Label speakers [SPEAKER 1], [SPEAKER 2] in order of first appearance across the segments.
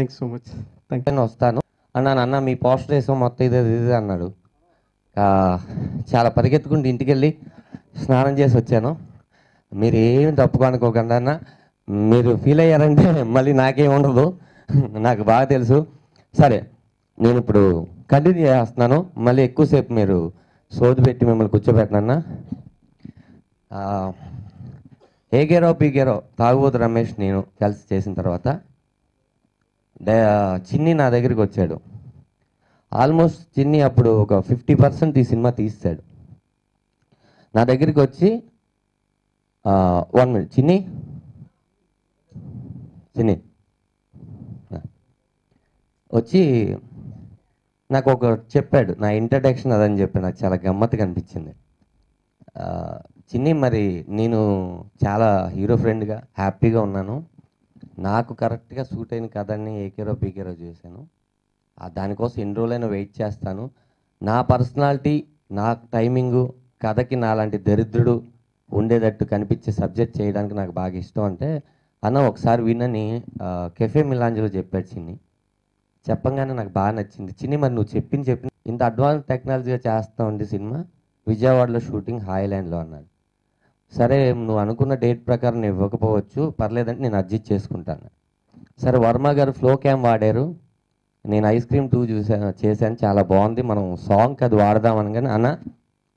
[SPEAKER 1] Thanks so much thank
[SPEAKER 2] నేను వస్తాను. అన్నాను అన్న మీ పోస్టర్ వేసాం మొత్తం ఇదే ఇదే అన్నాడు. చాలా పరిగెత్తుకుంటూ ఇంటికి వెళ్ళి స్నానం చేసి వచ్చాను. మీరు ఏమి తప్పుకోనుకోకుండా అన్న. మీరు ఫీల్ అయ్యారంటే మళ్ళీ నాకేం ఉండదు. నాకు బాగా తెలుసు. సరే నేను ఇప్పుడు కంటిన్యూ చేస్తున్నాను. మళ్ళీ ఎక్కువసేపు మీరు సోది పెట్టి మిమ్మల్ని కూర్చోబెట్టనన్నా ఏ గేరో పీ గేరో తాగుబోతు రమేష్ నేను కలిసి చేసిన తర్వాత చిన్ని నా దగ్గరికి వచ్చాడు. ఆల్మోస్ట్ చిన్ని అప్పుడు ఒక ఫిఫ్టీ పర్సెంట్ ఈ సినిమా తీస్తాడు. నా దగ్గరికి వచ్చి వన్ మినిట్ చిన్ని? చిన్ని. వచ్చి నాకు ఒక చెప్పాడు నా ఇంట్రడక్షన్ అదని చెప్పి నాకు చాలా గమ్మత్తుగా అనిపించింది. చిన్ని మరి నేను చాలా హీరో ఫ్రెండ్గా హ్యాపీగా ఉన్నాను. నాకు కరెక్ట్గా సూట్ అయిన కథని ఏకేరో పీకేరో చేశాను. దానికోసం ఎన్ని రోజులైనా వెయిట్ చేస్తాను. నా పర్సనాలిటీ నా టైమింగు కథకి నాలాంటి దరిద్రుడు ఉండేటట్టు కనిపించే సబ్జెక్ట్ చేయడానికి నాకు బాగా ఇష్టం అంటే అన్న ఒకసారి వినని కెఫే మిలాంజలో చెప్పాడు చిన్ని. చెప్పంగానే నాకు బాగా నచ్చింది. చిన్ని మరి నువ్వు చెప్పింది చెప్పిన ఇంత అడ్వాన్స్ టెక్నాలజీగా చేస్తా ఉంది సినిమా విజయవాడలో షూటింగ్ హాయ్లాండ్లో అన్నాడు. సరే నువ్వు అనుకున్న డేట్ ప్రకారం నేను ఇవ్వకపోవచ్చు పర్లేదంటే నేను అడ్జస్ట్ చేసుకుంటాను. సరే వర్మ గారు ఫ్లో క్యామ్ వాడారు. నేను ఐస్ క్రీమ్ టూ చూసాను చేశాను చాలా బాగుంది. మనం సాంగ్కి అది వాడదామని కానీ అన్న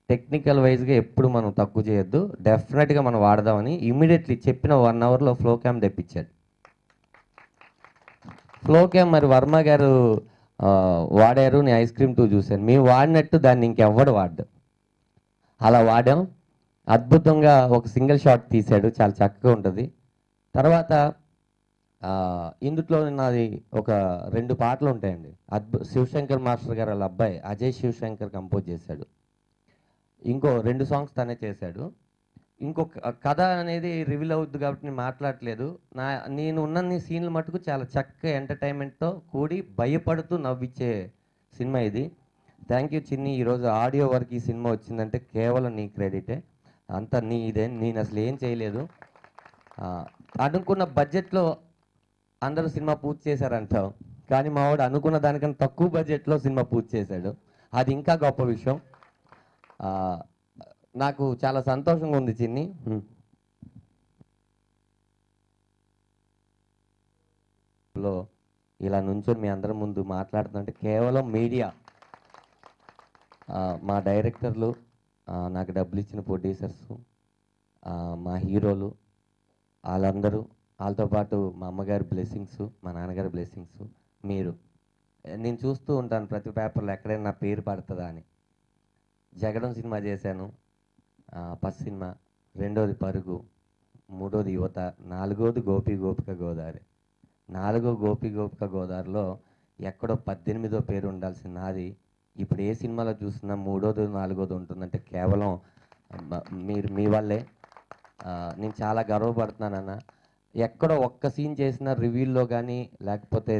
[SPEAKER 2] టెక్నికల్ వైజ్గా ఎప్పుడు మనం తక్కువ చేయొద్దు. డెఫినెట్గా మనం వాడదామని ఇమీడియట్లీ చెప్పిన వన్ అవర్లో ఫ్లో క్యామ్ తెప్పించాడు. ఫ్లో క్యామ్ మరి వర్మ గారు వాడారు. నేను ఐస్ క్రీమ్ టూ చూశాను. మేము వాడినట్టు దాన్ని ఇంకెవ్వడు వాడ్డు. అలా వాడాం. అద్భుతంగా ఒక సింగిల్ షాట్ తీశాడు. చాలా చక్కగా ఉంటుంది. తర్వాత ఇందుట్లో నాది ఒక రెండు పాటలు ఉంటాయండి. అద్భు శివశంకర్ మాస్టర్ గారు వాళ్ళ అబ్బాయి అజయ్ శివశంకర్ కంపోజ్ చేశాడు. ఇంకో రెండు సాంగ్స్ తనే చేశాడు. ఇంకొక కథ అనేది రివీల్ అవుద్ది కాబట్టి నేను మాట్లాడట్లేదు. నా నేను ఉన్నన్ని సీన్లు మటుకు చాలా చక్కగా ఎంటర్టైన్మెంట్తో కూడి భయపడుతూ నవ్విచ్చే సినిమా ఇది. Thank you Chinni. ఈరోజు ఆడియో వరకు ఈ సినిమా వచ్చిందంటే కేవలం నీ క్రెడిటే అంతా నీ ఇదే నేను అసలు ఏం చేయలేదు. అనుకున్న బడ్జెట్లో అందరూ సినిమా పూర్తి చేశారంటావు. కానీ మావాడు అనుకున్న దానికన్నా తక్కువ బడ్జెట్లో సినిమా పూర్తి చేశాడు. అది ఇంకా గొప్ప విషయం. నాకు చాలా సంతోషంగా ఉంది చిన్ని. లో ఇలా నుంచొని మీ అందరి ముందు మాట్లాడుతుంటే కేవలం మీడియా. మా డైరెక్టర్లు నాకు డబ్బులు ఇచ్చిన ప్రొడ్యూసర్స్ మా హీరోలు వాళ్ళందరూ వాళ్ళతో పాటు మా అమ్మగారి బ్లెస్సింగ్స్ మా నాన్నగారి బ్లెస్సింగ్స్ మీరు. నేను చూస్తూ ఉంటాను ప్రతి పేపర్లో ఎక్కడైనా నా పేరు పడుతుందా అని. జగడం సినిమా చేశాను. ఫస్ట్ సినిమా రెండోది పరుగు మూడోది యువత నాలుగోది గోపి గోపిక గోదావరి. నాలుగో గోపి గోపిక గోదావరిలో ఎక్కడో పద్దెనిమిదో పేరు ఉండాల్సిన నాది ఇప్పుడు ఏ సినిమాలో చూసినా మూడోది నాలుగోది ఉంటుందంటే కేవలం మీరు మీ వాళ్ళే నేను చాలా గర్వపడుతున్నానన్న ఎక్కడో ఒక్క సీన్ చేసిన రివ్యూల్లో కానీ లేకపోతే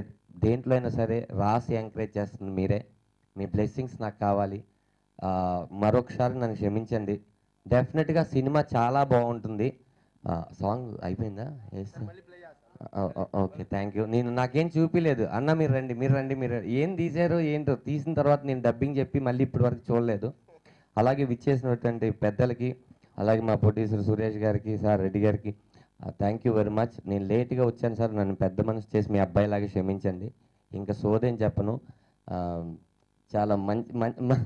[SPEAKER 2] దేంట్లో అయినా సరే రాసి ఎంకరేజ్ చేస్తుంది మీరే. మీ బ్లెస్సింగ్స్ నాకు కావాలి. మరొకసారి నన్ను క్షమించండి. డెఫినెట్గా సినిమా చాలా బాగుంటుంది. సాంగ్ అయిపోయిందా? వేస్తే ఓకే థ్యాంక్ యూ నేను నాకేం చూపిలేదు. అన్న మీరు రండి మీరు రండి మీరు ఏం తీశారు ఏంటో తీసిన తర్వాత నేను డబ్బింగ్ చెప్పి మళ్ళీ ఇప్పటి వరకు చూడలేదు. అలాగే విచ్చేసినటువంటి పెద్దలకి అలాగే మా ప్రొడ్యూసర్ సురేష్ గారికి సార్ రెడ్డి గారికి థ్యాంక్ యూ వెరీ మచ్ నేను లేట్గా వచ్చాను సార్. నన్ను పెద్ద మనసు చేసి మీ అబ్బాయిలాగా క్షమించండి. ఇంకా సోదేం చెప్పను. చాలా మంచి మ-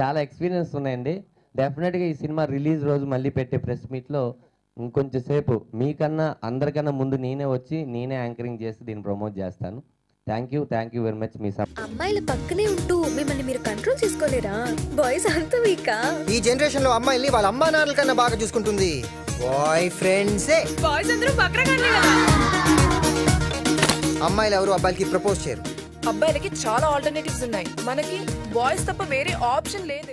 [SPEAKER 2] చాలా ఎక్స్పీరియన్స్ ఉన్నాయండి. డెఫినెట్గా ఈ సినిమా రిలీజ్ రోజు మళ్ళీ పెట్టే ప్రెస్ మీట్లో ఇంకొంచెం సేపు. మీకన్నా అందరికన్నా ముందు నేనే వచ్చి నేనే యాంకరింగ్ చేసి దీన్ని ప్రమోట్ చేస్తాను. Thank you thank you very much మీ
[SPEAKER 3] అమ్మాయిల పక్కనే ఉంటూ మిమ్మల్ని మీరు కంట్రోల్ చేసుకోలేరా? బాయ్స్ అంత వీకా?
[SPEAKER 4] ఈ జనరేషన్లో అమ్మాయిల్ని వాళ్ళ అమ్మా నాన్నల కన్నా బాగా చూసుకుంటుంది. బాయ్ ఫ్రెండ్సే.
[SPEAKER 5] బాయ్స్ అందరూ కదా?
[SPEAKER 4] అమ్మాయిలు ఎవరు అబ్బాయిలకి ప్రపోజ్ చేయరు.
[SPEAKER 5] అబ్బాయిలకి చాలా ఆల్టర్నేటివ్స్ ఉన్నాయి. మనకి బాయ్స్ తప్ప వేరే ఆప్షన్ లేదు.